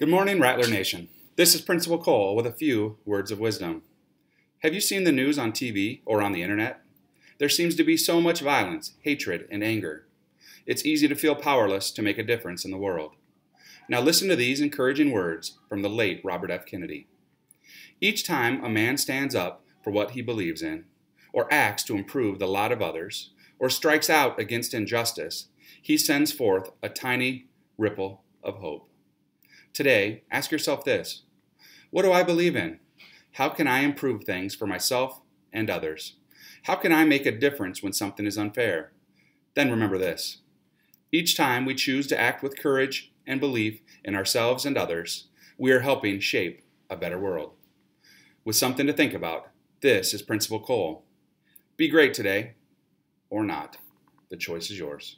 Good morning, Rattler Nation. This is Principal Cole with a few words of wisdom. Have you seen the news on TV or on the internet? There seems to be so much violence, hatred, and anger. It's easy to feel powerless to make a difference in the world. Now listen to these encouraging words from the late Robert F. Kennedy. Each time a man stands up for what he believes in, or acts to improve the lot of others, or strikes out against injustice, he sends forth a tiny ripple of hope. Today, ask yourself this What do I believe in? How can I improve things for myself and others? How can I make a difference when something is unfair? Then remember this each time we choose to act with courage and belief in ourselves and others, we are helping shape a better world. With something to think about, this is Principal Cole. Be great today, or not. The choice is yours.